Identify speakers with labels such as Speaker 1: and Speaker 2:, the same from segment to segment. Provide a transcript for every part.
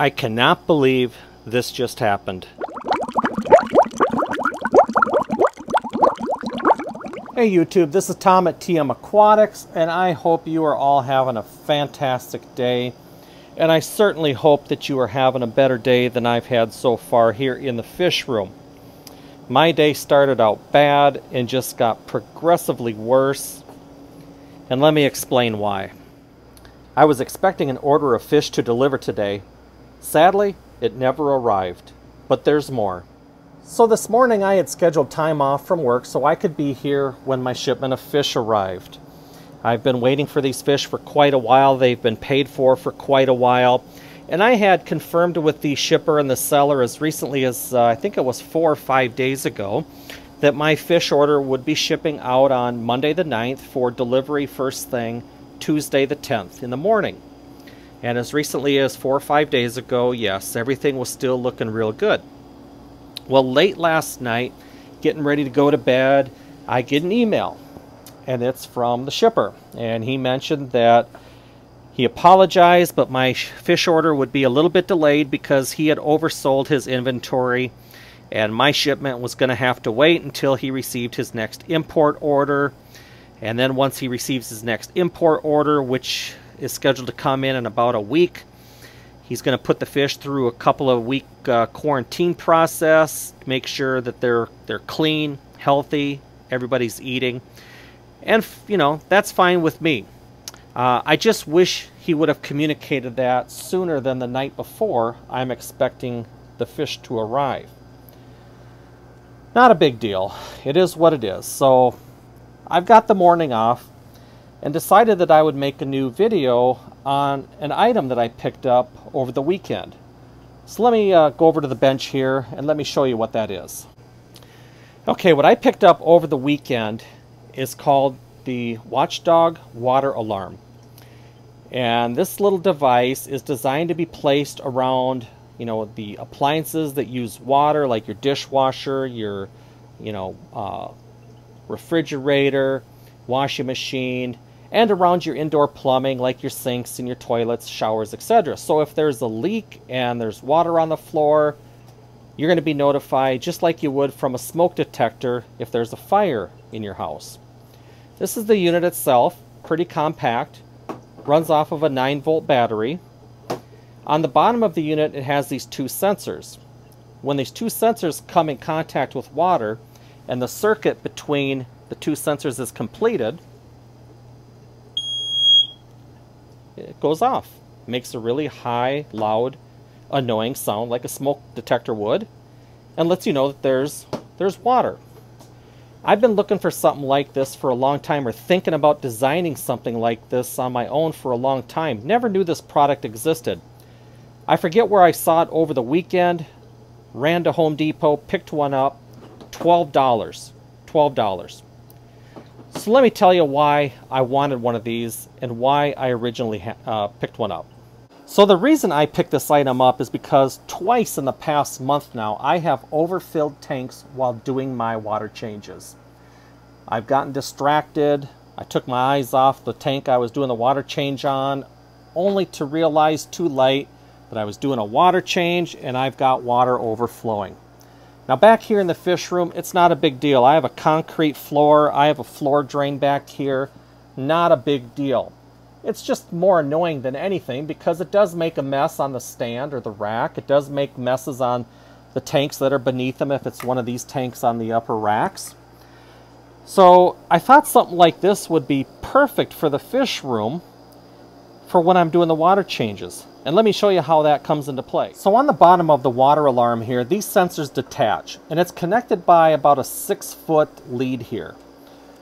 Speaker 1: I cannot believe this just happened. Hey YouTube, this is Tom at TM Aquatics, and I hope you are all having a fantastic day. And I certainly hope that you are having a better day than I've had so far here in the fish room. My day started out bad and just got progressively worse. And let me explain why. I was expecting an order of fish to deliver today. Sadly, it never arrived. But there's more. So this morning I had scheduled time off from work so I could be here when my shipment of fish arrived. I've been waiting for these fish for quite a while. They've been paid for for quite a while. And I had confirmed with the shipper and the seller as recently as uh, I think it was four or five days ago that my fish order would be shipping out on Monday the 9th for delivery first thing Tuesday the 10th in the morning. And as recently as four or five days ago, yes, everything was still looking real good. Well, late last night, getting ready to go to bed, I get an email and it's from the shipper. And he mentioned that he apologized, but my fish order would be a little bit delayed because he had oversold his inventory and my shipment was going to have to wait until he received his next import order. And then once he receives his next import order, which is scheduled to come in in about a week, he's going to put the fish through a couple of week uh, quarantine process, make sure that they're they're clean, healthy, everybody's eating. And, you know, that's fine with me. Uh, I just wish he would have communicated that sooner than the night before I'm expecting the fish to arrive. Not a big deal. It is what it is. So I've got the morning off and decided that I would make a new video on an item that I picked up over the weekend. So let me uh, go over to the bench here and let me show you what that is. Okay, what I picked up over the weekend is called the Watchdog Water Alarm. And this little device is designed to be placed around, you know, the appliances that use water, like your dishwasher, your, you know, uh, refrigerator, washing machine, and around your indoor plumbing, like your sinks and your toilets, showers, etc. So if there's a leak and there's water on the floor, you're going to be notified just like you would from a smoke detector if there's a fire in your house. This is the unit itself, pretty compact, runs off of a 9 volt battery. On the bottom of the unit it has these two sensors. When these two sensors come in contact with water and the circuit between the two sensors is completed, it goes off. Makes a really high, loud, annoying sound like a smoke detector would and lets you know that there's there's water. I've been looking for something like this for a long time or thinking about designing something like this on my own for a long time. Never knew this product existed. I forget where I saw it over the weekend, ran to Home Depot, picked one up, $12. $12. So let me tell you why I wanted one of these and why I originally uh, picked one up. So the reason I picked this item up is because twice in the past month now I have overfilled tanks while doing my water changes. I've gotten distracted. I took my eyes off the tank I was doing the water change on only to realize too late that I was doing a water change and I've got water overflowing. Now back here in the fish room, it's not a big deal. I have a concrete floor. I have a floor drain back here. Not a big deal. It's just more annoying than anything because it does make a mess on the stand or the rack. It does make messes on the tanks that are beneath them if it's one of these tanks on the upper racks. So I thought something like this would be perfect for the fish room for when I'm doing the water changes. And let me show you how that comes into play. So on the bottom of the water alarm here, these sensors detach and it's connected by about a six foot lead here.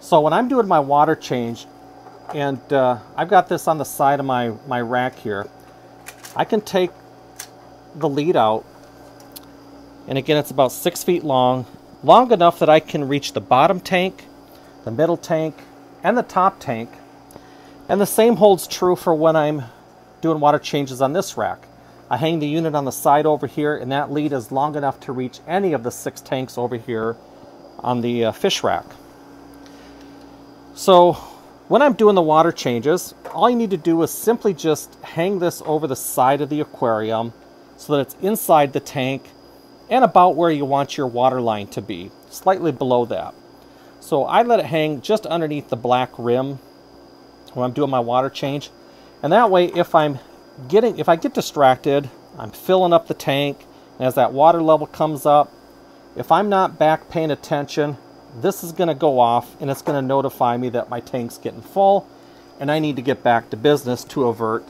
Speaker 1: So when I'm doing my water change, and uh, I've got this on the side of my, my rack here. I can take the lead out, and again, it's about six feet long, long enough that I can reach the bottom tank, the middle tank, and the top tank. And the same holds true for when I'm doing water changes on this rack. I hang the unit on the side over here, and that lead is long enough to reach any of the six tanks over here on the uh, fish rack. So when I'm doing the water changes, all you need to do is simply just hang this over the side of the aquarium so that it's inside the tank and about where you want your water line to be, slightly below that. So I let it hang just underneath the black rim when I'm doing my water change. And that way, if I'm getting, if I get distracted, I'm filling up the tank, and as that water level comes up, if I'm not back paying attention, this is going to go off and it's going to notify me that my tank's getting full and I need to get back to business to avert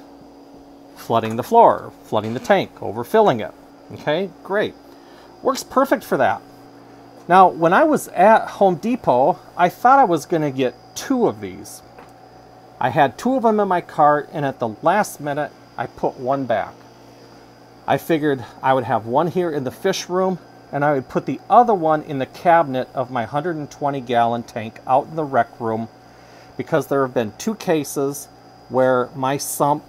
Speaker 1: flooding the floor, flooding the tank, overfilling it. Okay, great. Works perfect for that. Now, when I was at Home Depot, I thought I was going to get two of these. I had two of them in my cart, and at the last minute, I put one back. I figured I would have one here in the fish room, and I would put the other one in the cabinet of my 120 gallon tank out in the rec room because there have been two cases where my sump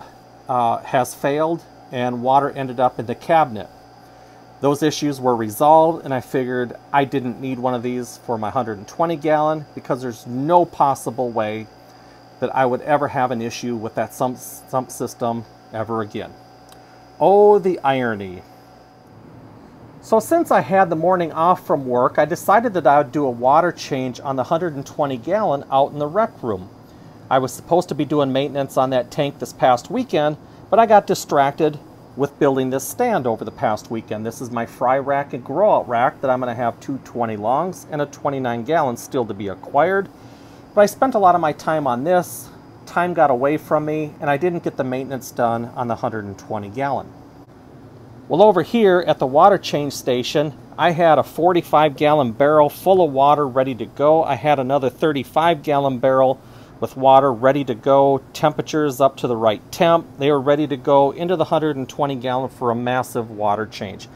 Speaker 1: uh, has failed and water ended up in the cabinet. Those issues were resolved, and I figured I didn't need one of these for my 120 gallon because there's no possible way that I would ever have an issue with that sump, sump system ever again. Oh, the irony. So since I had the morning off from work, I decided that I would do a water change on the 120 gallon out in the rec room. I was supposed to be doing maintenance on that tank this past weekend, but I got distracted with building this stand over the past weekend. This is my fry rack and grow out rack that I'm going to have two 20 longs and a 29 gallon still to be acquired. But I spent a lot of my time on this, time got away from me, and I didn't get the maintenance done on the 120 gallon. Well, over here at the water change station, I had a 45 gallon barrel full of water ready to go. I had another 35 gallon barrel with water ready to go, temperatures up to the right temp. They were ready to go into the 120 gallon for a massive water change.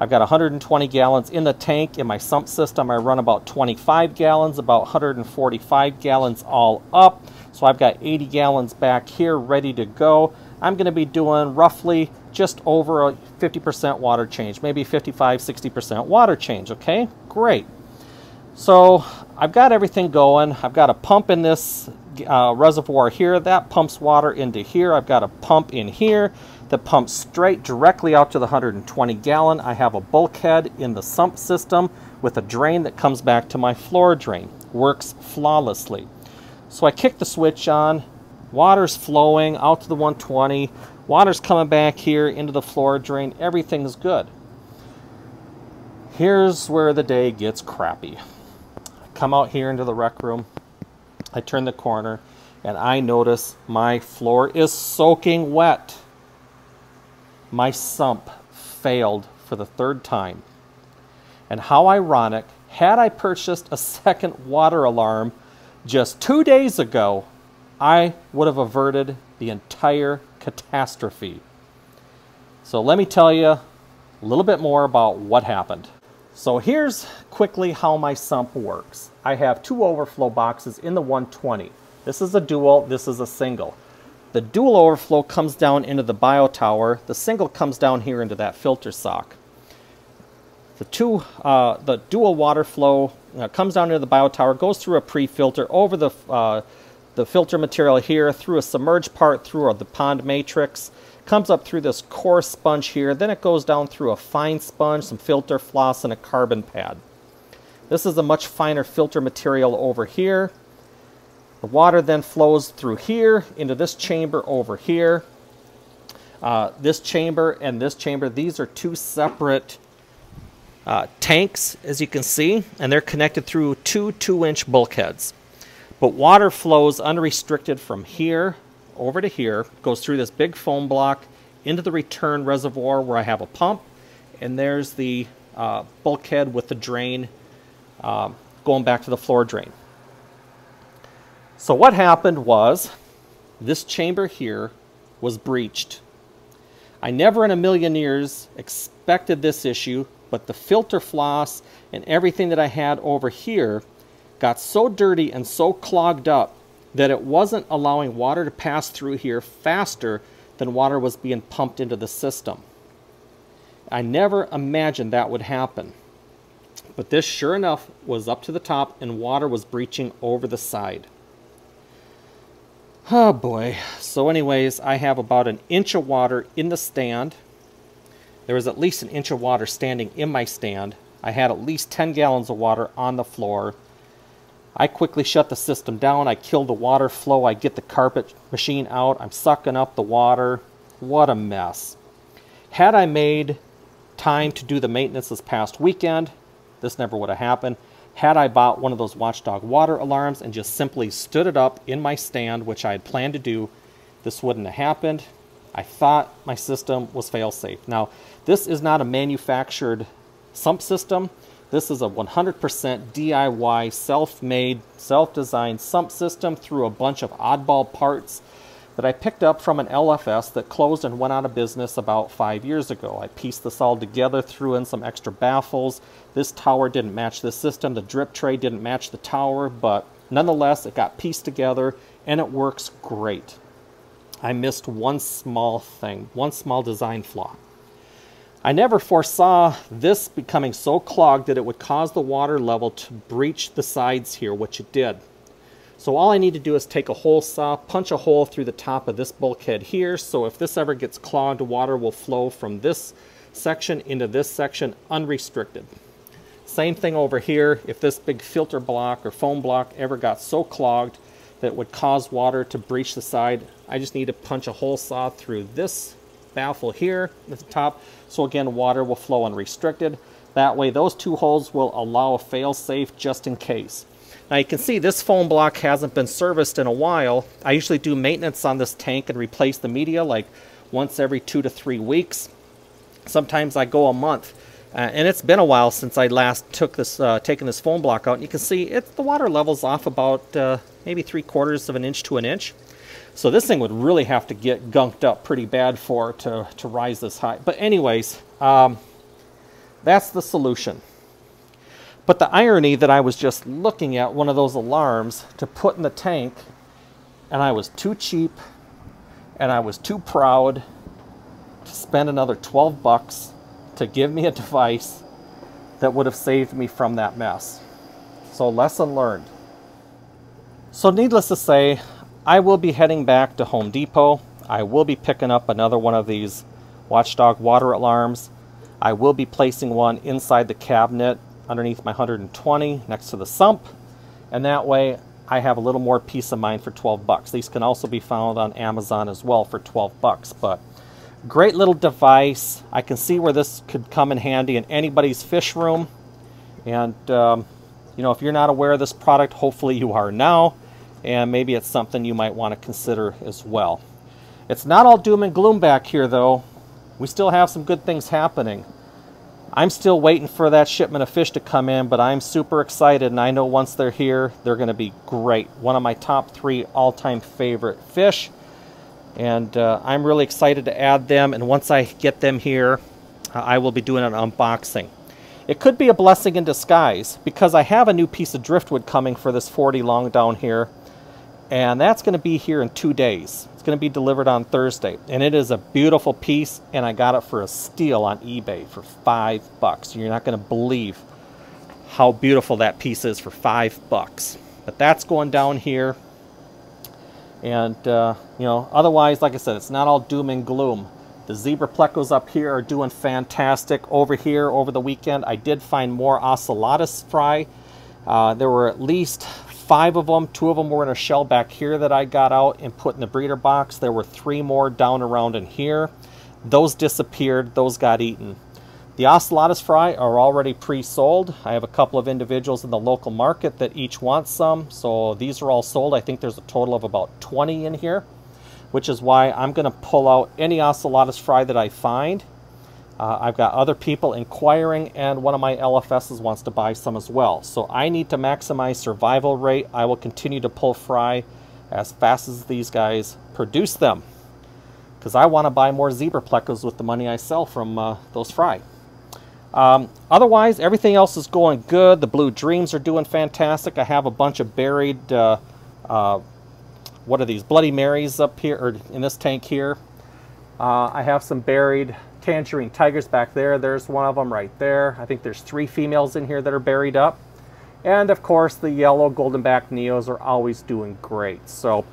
Speaker 1: I've got 120 gallons in the tank. In my sump system, I run about 25 gallons, about 145 gallons all up. So I've got 80 gallons back here ready to go. I'm going to be doing roughly just over a 50% water change, maybe 55, 60% water change, okay? Great. So I've got everything going. I've got a pump in this uh, reservoir here. That pumps water into here. I've got a pump in here that pumps straight directly out to the 120 gallon. I have a bulkhead in the sump system with a drain that comes back to my floor drain. Works flawlessly. So I kick the switch on. Water's flowing out to the 120. Water's coming back here into the floor drain. Everything's good. Here's where the day gets crappy. I come out here into the rec room. I turn the corner and I notice my floor is soaking wet. My sump failed for the third time. And how ironic, had I purchased a second water alarm just two days ago, I would have averted the entire catastrophe. So let me tell you a little bit more about what happened. So here's quickly how my sump works. I have two overflow boxes in the 120. This is a dual, this is a single. The dual overflow comes down into the bio tower. The single comes down here into that filter sock. The two, uh, the dual water flow uh, comes down into the bio tower, goes through a pre-filter over the uh, the filter material here through a submerged part through the pond matrix, comes up through this coarse sponge here, then it goes down through a fine sponge, some filter floss, and a carbon pad. This is a much finer filter material over here. The water then flows through here into this chamber over here. Uh, this chamber and this chamber, these are two separate uh, tanks, as you can see, and they're connected through two two-inch bulkheads. But water flows unrestricted from here over to here, goes through this big foam block into the return reservoir where I have a pump, and there's the uh, bulkhead with the drain uh, going back to the floor drain. So what happened was this chamber here was breached. I never in a million years expected this issue, but the filter floss and everything that I had over here got so dirty and so clogged up that it wasn't allowing water to pass through here faster than water was being pumped into the system. I never imagined that would happen. But this, sure enough, was up to the top and water was breaching over the side. Oh boy. So anyways, I have about an inch of water in the stand. there was at least an inch of water standing in my stand. I had at least 10 gallons of water on the floor. I quickly shut the system down. I kill the water flow. I get the carpet machine out. I'm sucking up the water. What a mess. Had I made time to do the maintenance this past weekend, this never would have happened. Had I bought one of those watchdog water alarms and just simply stood it up in my stand, which I had planned to do, this wouldn't have happened. I thought my system was fail-safe. Now, this is not a manufactured sump system. This is a 100% DIY, self-made, self-designed sump system through a bunch of oddball parts that I picked up from an LFS that closed and went out of business about five years ago. I pieced this all together, threw in some extra baffles. This tower didn't match this system. The drip tray didn't match the tower, but nonetheless, it got pieced together and it works great. I missed one small thing, one small design flaw. I never foresaw this becoming so clogged that it would cause the water level to breach the sides here, which it did. So all I need to do is take a hole saw, punch a hole through the top of this bulkhead here. So if this ever gets clogged, water will flow from this section into this section unrestricted. Same thing over here. If this big filter block or foam block ever got so clogged that would cause water to breach the side, I just need to punch a hole saw through this baffle here at the top. So again, water will flow unrestricted. That way those two holes will allow a fail safe just in case. Now you can see this foam block hasn't been serviced in a while. I usually do maintenance on this tank and replace the media like once every two to three weeks. Sometimes I go a month. Uh, and it's been a while since I last took this, uh, taken this foam block out. And you can see it, the water level's off about uh, maybe three quarters of an inch to an inch. So this thing would really have to get gunked up pretty bad for to, to rise this high. But anyways, um, that's the solution. But the irony that I was just looking at one of those alarms to put in the tank, and I was too cheap, and I was too proud to spend another 12 bucks to give me a device that would have saved me from that mess. So lesson learned. So needless to say, I will be heading back to Home Depot. I will be picking up another one of these Watchdog water alarms. I will be placing one inside the cabinet underneath my 120 next to the sump. And that way I have a little more peace of mind for 12 bucks. These can also be found on Amazon as well for 12 bucks. But great little device. I can see where this could come in handy in anybody's fish room. And, um, you know, if you're not aware of this product, hopefully you are now. And maybe it's something you might want to consider as well. It's not all doom and gloom back here, though. We still have some good things happening. I'm still waiting for that shipment of fish to come in, but I'm super excited, and I know once they're here, they're going to be great. One of my top three all-time favorite fish, and uh, I'm really excited to add them, and once I get them here, I will be doing an unboxing. It could be a blessing in disguise, because I have a new piece of driftwood coming for this 40 long down here, and that's going to be here in two days. It's going to be delivered on Thursday, and it is a beautiful piece, and I got it for a steal on eBay for five bucks. You're not going to believe how beautiful that piece is for five bucks. But that's going down here, and uh, you know, otherwise, like I said, it's not all doom and gloom. The zebra plecos up here are doing fantastic. Over here, over the weekend, I did find more ocellatus fry. Uh, there were at least five of them. Two of them were in a shell back here that I got out and put in the breeder box. There were three more down around in here. Those disappeared. Those got eaten. The ocellatus fry are already pre-sold. I have a couple of individuals in the local market that each want some. So these are all sold. I think there's a total of about 20 in here, which is why I'm going to pull out any ocellatus fry that I find uh, I've got other people inquiring, and one of my LFSs wants to buy some as well. So I need to maximize survival rate. I will continue to pull fry as fast as these guys produce them. Because I want to buy more zebra plecos with the money I sell from uh, those fry. Um, otherwise, everything else is going good. The Blue Dreams are doing fantastic. I have a bunch of berried, uh, uh what are these, Bloody Marys up here, or in this tank here. Uh, I have some berried tangerine tigers back there. There's one of them right there. I think there's three females in here that are berried up. And of course, the yellow goldenback neos are always doing great. So,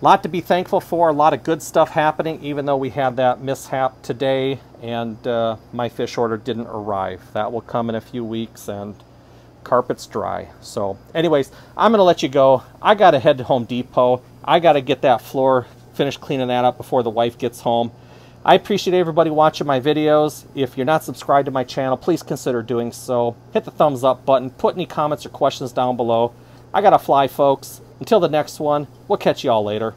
Speaker 1: a lot to be thankful for, a lot of good stuff happening, even though we had that mishap today. and uh, my fish order didn't arrive. That will come in a few weeks, and carpet's dry. So, anyways, I'm to let you go. I got to head to Home Depot. I got to get that floor, finish cleaning that up before the wife gets home. I appreciate everybody watching my videos. If you're not subscribed to my channel, please consider doing so. Hit the thumbs up button. Put any comments or questions down below. I got to fly, folks. Until the next one, we'll catch you all later.